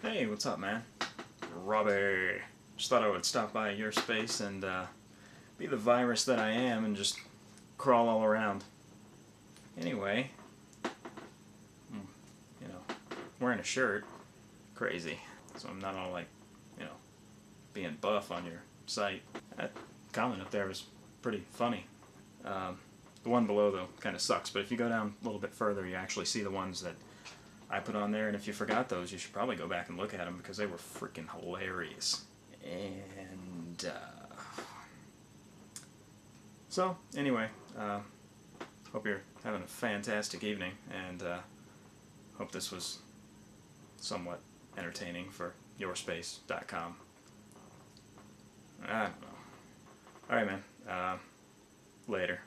Hey, what's up, man? Robby. Just thought I would stop by your space and uh, be the virus that I am and just crawl all around. Anyway, hmm, you know, wearing a shirt, crazy. So I'm not all like, you know, being buff on your site. That comment up there was pretty funny. Um, the one below, though, kind of sucks, but if you go down a little bit further, you actually see the ones that I put on there, and if you forgot those, you should probably go back and look at them because they were freaking hilarious. And, uh, so, anyway, uh, hope you're having a fantastic evening, and uh, hope this was somewhat entertaining for yourspace.com. I don't know. Alright, man. Uh, later.